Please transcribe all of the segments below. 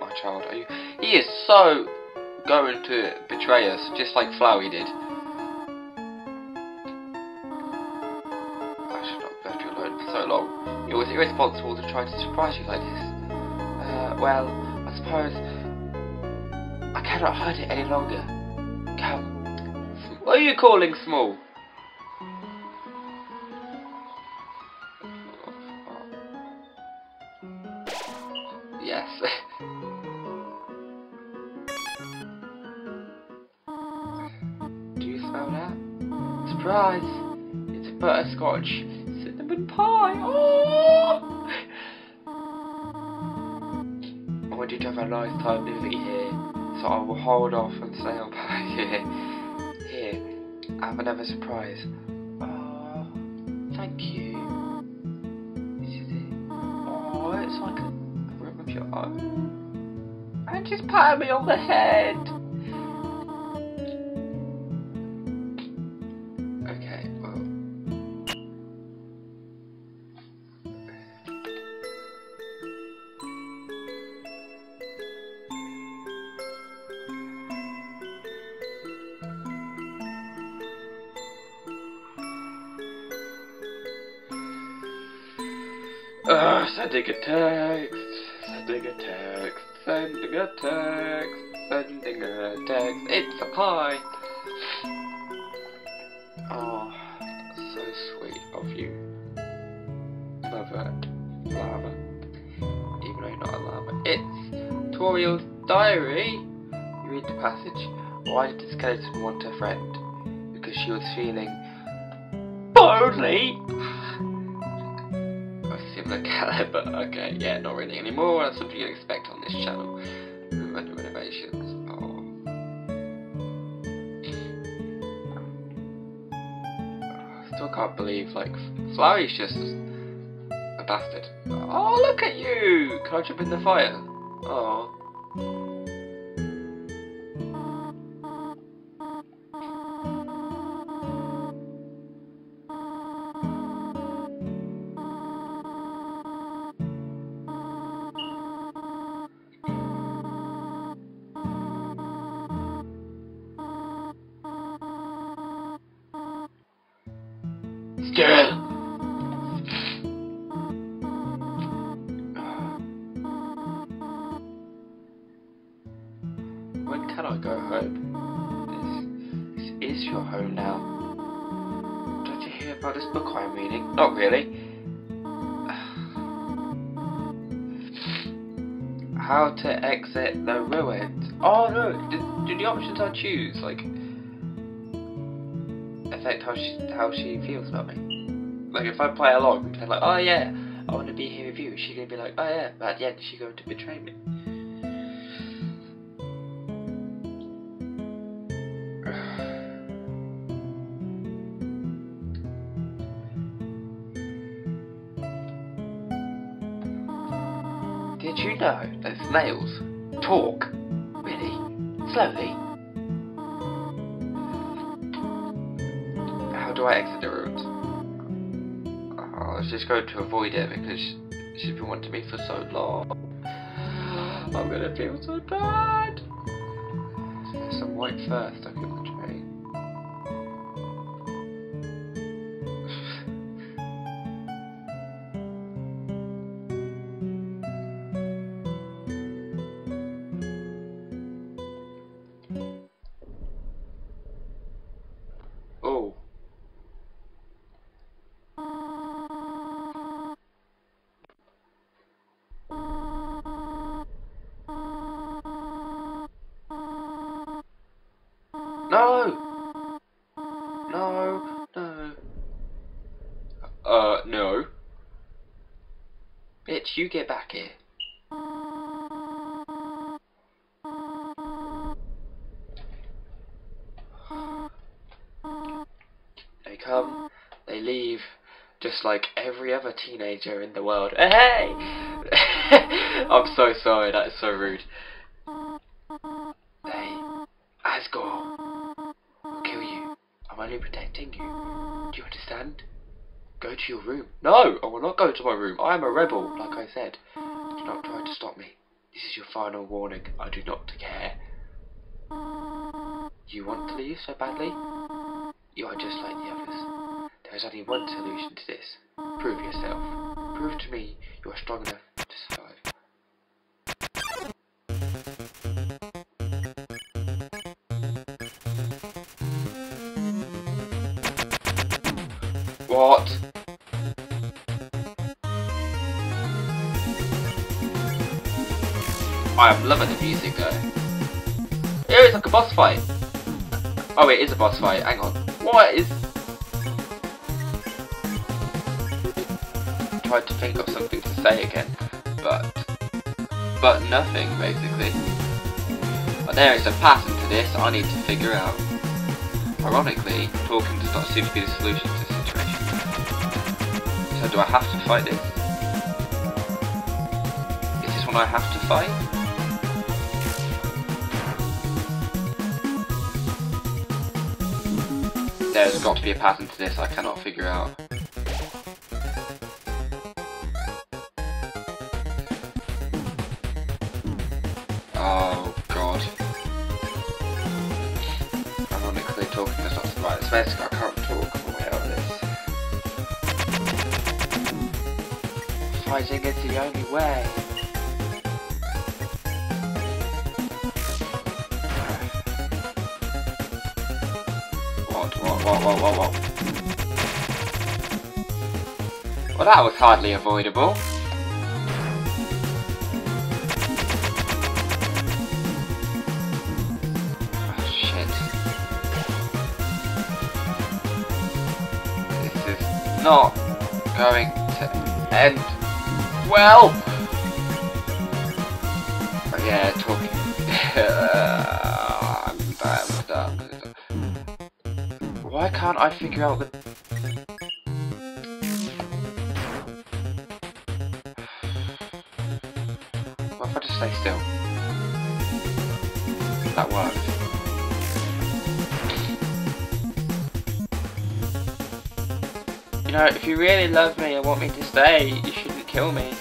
my child? Are you? He is so going to betray us, just like Flowey did. I should not left you alone for so long. It was irresponsible to try to surprise you like this. Uh, well, I suppose I cannot hide it any longer. Come. What are you calling small? Yes. Do you smell that? Surprise! It's a butterscotch cinnamon pie. Oh! I want you to have a nice time living here, so I will hold off and stay up here. Here, I have another surprise. Oh, thank you. Just pat me on the head. Okay, well. Uh, sending a text, sending a text, sending a text, sending a text. It's a pie. Oh, so sweet of you. Mother Lava. Even though you're not a lava. It's Toriel's diary. You read the passage. Why did the skeleton want a friend? Because she was feeling lonely. A similar caliber, okay, yeah, not really anymore. That's something you'd expect this channel. Under renovations. Oh. Um, still can't believe, like, Flowey's just a bastard. Oh, look at you! Can I jump in the fire? Oh. When can I go home? This, this is your home now. Don't you hear about this book I'm reading? Not really. How to exit the ruins. Oh no, do, do the options I choose, like, affect how she how she feels about me. Like if I play along, and like, oh yeah, I want to be here with you, is she gonna be like, oh yeah, but at the end she's going to betray me? Did you know that snails talk? Really? Slowly? How do I exit the rooms? Oh, just going to avoid it because she's been wanting me for so long. I'm gonna feel so bad. Some white fur Uh, no. Bitch, you get back here. They come, they leave, just like every other teenager in the world. Hey! I'm so sorry, that is so rude. They, Asgore, will kill you. I'm only protecting you. Do you understand? Go to your room. No, I will not go to my room. I am a rebel, like I said. Do not try to stop me. This is your final warning. I do not care. You want to leave so badly? You are just like the others. There is only one solution to this. Prove yourself. Prove to me you are strong enough I'm loving the music though. Yeah, it's like a boss fight. Oh, it is a boss fight. Hang on. What is... Tried to think of something to say again, but... But nothing, basically. But there is a pattern to this I need to figure out. Ironically, talking does not seem to be the solution to the situation. So do I have to fight this? Is this one I have to fight? There's got to be a pattern to this I cannot figure out. Oh god. Ironically talking is not right space, I can't talk on the way out of this. Fighting is the only way. Whoa, whoa, whoa. Well, that was hardly avoidable. Oh, shit. This is not going to end well. But yeah, talking. Can't I figure out the... What if I just stay still? That works. You know, if you really love me and want me to stay, you shouldn't kill me.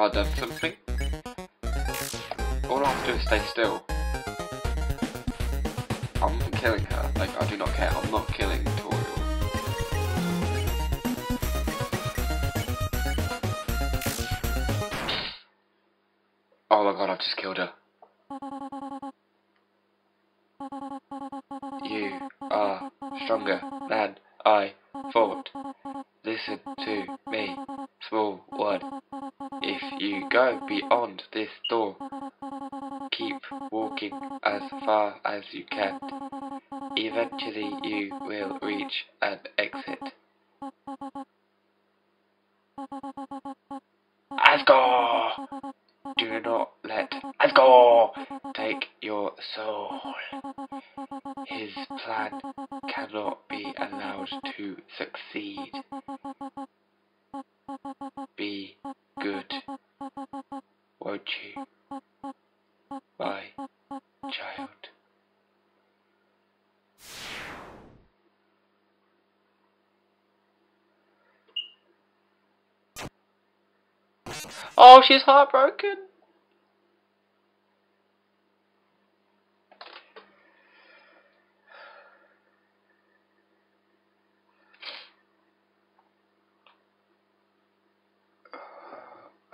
Have I done something? All I have to do is stay still. I'm not killing her. Like, I do not care. I'm not killing Toriel. Oh my god, I've just killed her. You are stronger than I thought. Listen to me, small go beyond this door, keep walking as far as you can. Eventually you will reach an exit. Asgore! Do not let Asgore take your soul. His plan cannot be allowed to succeed. Be good, won't you, my child? Oh, she's heartbroken.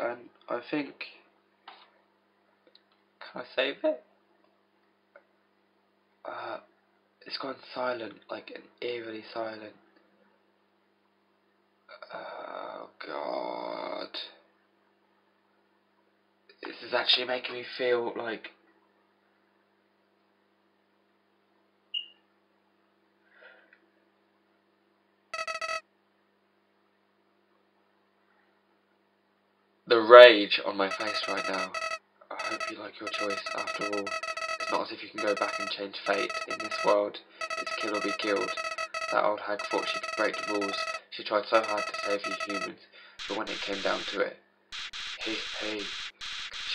And I think. Can I save it? Uh, it's gone silent, like an eerily silent. Oh god. This is actually making me feel like the rage on my face right now. I hope you like your choice. After all, it's not as if you can go back and change fate. In this world, it's kill or be killed. That old hag thought she could break the rules. She tried so hard to save you humans, but when it came down to it, he, he,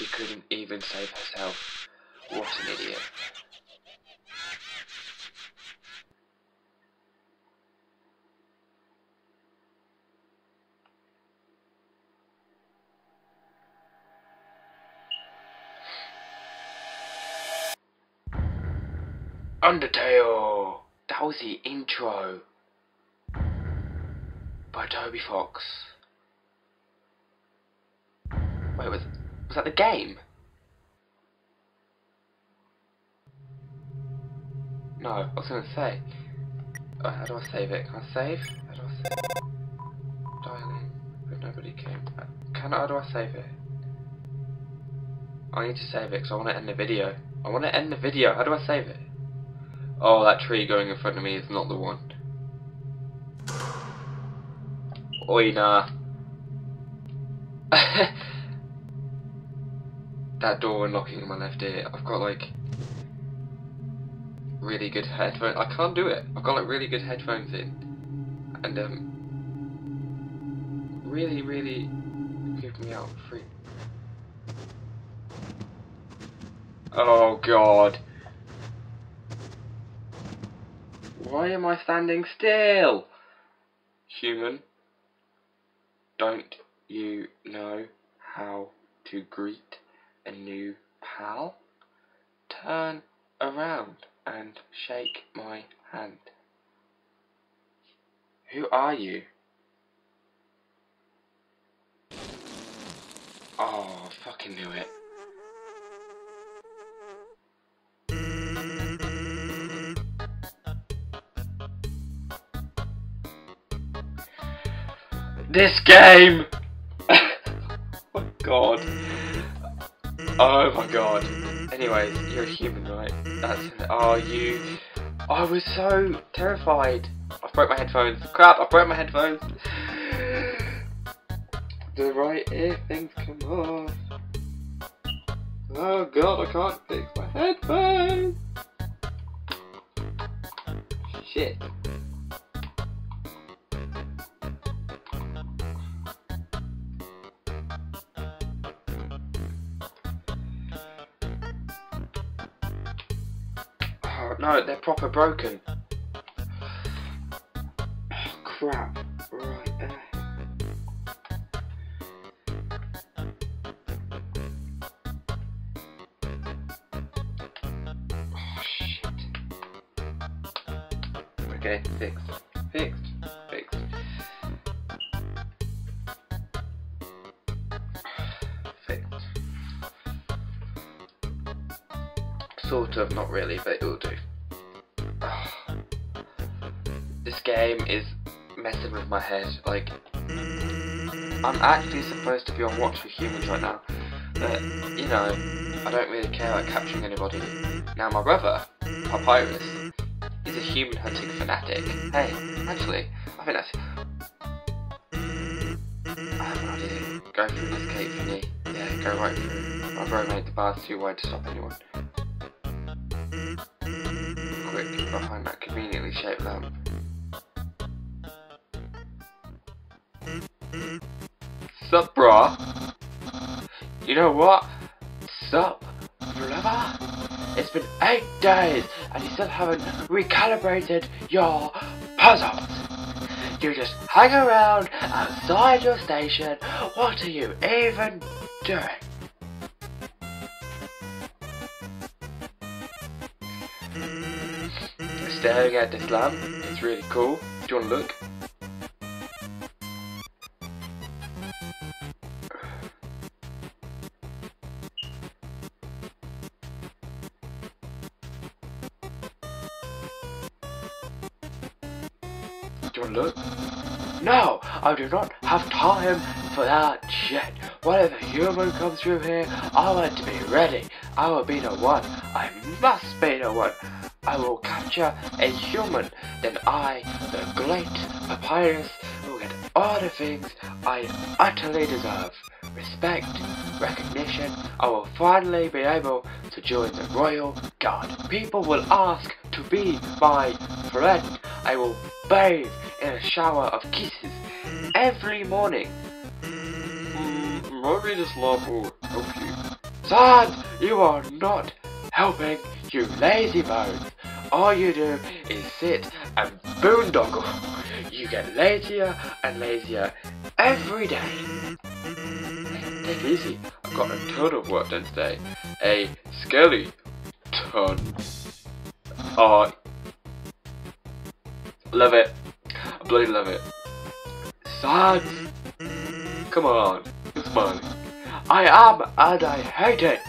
she couldn't even save herself. What an idiot. Undertale! That was the intro by Toby Fox. Wait, was was that the game? No, I was gonna say. Uh, how do I save it? Can I save? How do I save? Dialing. If nobody came. Uh, can I? How do I save it? I need to save it because I want to end the video. I want to end the video. How do I save it? Oh, that tree going in front of me is not the one. Oi, nah. that door unlocking in my left ear. I've got like really good headphones. I can't do it. I've got like really good headphones in, and um, really, really creeping me out. Free. Oh God. Why am I standing still? Human, don't you know how to greet a new pal? Turn around and shake my hand. Who are you? Oh, I fucking knew it. This game! oh my god. Oh my god. Anyways, you're a human, right? That's oh you I was so terrified. I broke my headphones. Crap, I broke my headphones. The right ear things come off. Oh god, I can't fix my headphones. Shit. No, they're proper broken. Oh, crap. Right. Uh. Oh, shit. Okay. Fixed. Not really, but it'll do. This game is messing with my head. Like, I'm actually supposed to be on watch for humans right now, but you know, I don't really care about capturing anybody. Now, my brother, Papyrus, is a human hunting fanatic. Hey, actually, I think that's. I have no idea. Go through this gate thingy. Yeah, go right through. My brother made the bars too wide to stop anyone. Quick, behind that conveniently shaped lamp. Sup, brah? You know what? Sup, brother? It's been eight days and you still haven't recalibrated your puzzles. You just hang around outside your station. What are you even doing? Staring at this lamp, it's really cool. Do you want to look? Do you want to look? No, I do not have time for that shit. Whatever human comes through here, I want to be ready. I will be the one. I must be the one. I will capture a human. Then I, the great papyrus, will get all the things I utterly deserve. respect, recognition, I will finally be able to join the Royal Guard. People will ask to be my friend. I will bathe in a shower of kisses every morning. Mm, maybe this love will help you. Sans, you are not helping, you lazy bones. All you do is sit and boondoggle. You get lazier and lazier every day. Take it easy. I've got a ton of work done today. A skelly ton. Oh, love it. I bloody love it. Sans, come on, it's fun. I am, and I hate it.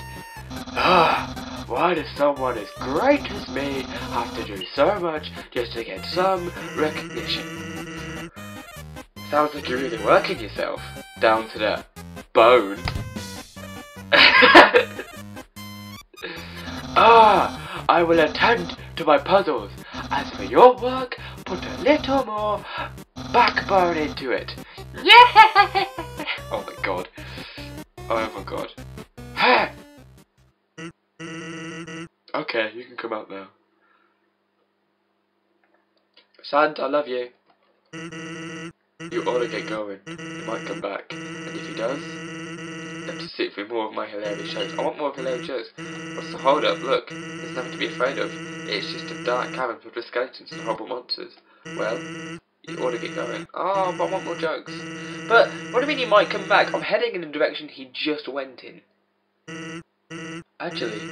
Ah, why does someone as great as me have to do so much just to get some recognition? Sounds like you're really working yourself down to the bone. ah, I will attend to my puzzles. As for your work, put a little more backbone into it. Yeah! Oh my god. Oh my god. Okay, you can come out now. Sans, I love you. You ought to get going. He might come back. And if he does, to sit for more of my hilarious jokes. I want more hilarious jokes. What's the hold up? Look, there's nothing to be afraid of. It's just a dark cavern filled with skeletons and horrible monsters. Well, you ought to get going. Oh, but I want more jokes. But, what do you mean he might come back? I'm heading in the direction he just went in. Actually,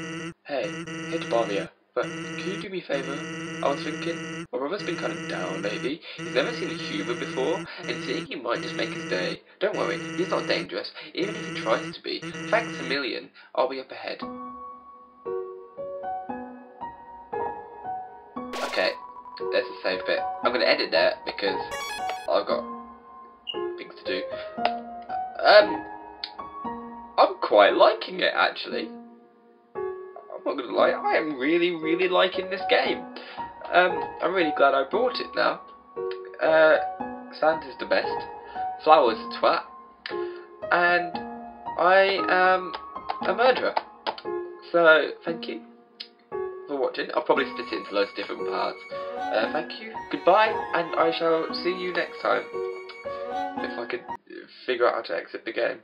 hey, hate to bother you, but can you do me a favour? I was thinking, my brother's been kind of down lately. He's never seen a human before, and seeing he might just make his day. Don't worry, he's not dangerous, even if he tries to be. Thanks a million, I'll be up ahead. Okay, there's a save bit. I'm gonna edit that because I've got things to do. Um, I'm quite liking it actually. I'm not gonna lie, I am really, really liking this game. Um, I'm really glad I bought it now. Uh, Sans's the best. Flowey's a twat. And I am a murderer. So, thank you for watching. I'll probably split it into loads of different parts. Uh, thank you, goodbye, and I shall see you next time. If I can figure out how to exit the game.